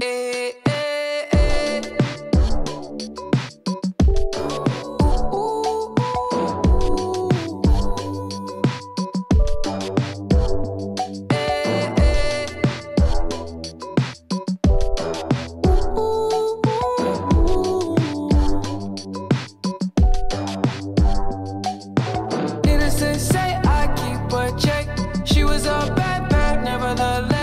hey. Say I keep a check. She was a bad, bad, nevertheless.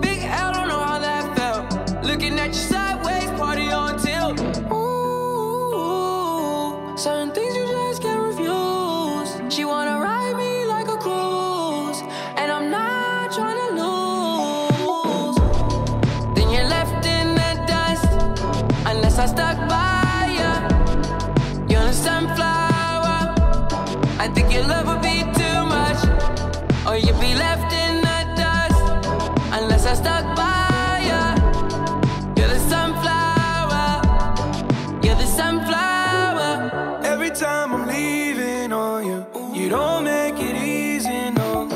big L, don't know how that felt. Looking at you sideways, party on tilt. Ooh, certain things you just can't refuse. She wanna ride me like a cruise, and I'm not trying to lose. Then you're left in the dust, unless I stuck by ya. You're a sunflower. I think your love would be too much, or you'd be left. You don't make it easy, no.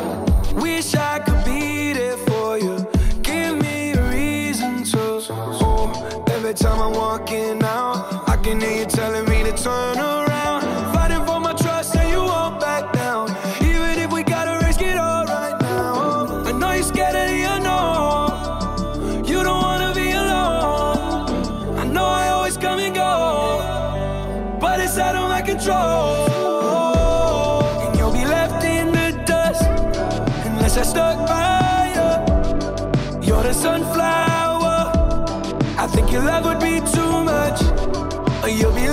Wish I could be there for you. Give me a reason to. Oh, every time I'm walking out, I can hear you telling me to turn around. Fighting for my trust, and you won't back down. Even if we gotta risk it all right now. I know you're scared of the unknown. You don't wanna be alone. I know I always come and go, but it's out of my control. I stuck by you. You're the sunflower. I think your love would be too much. You'll be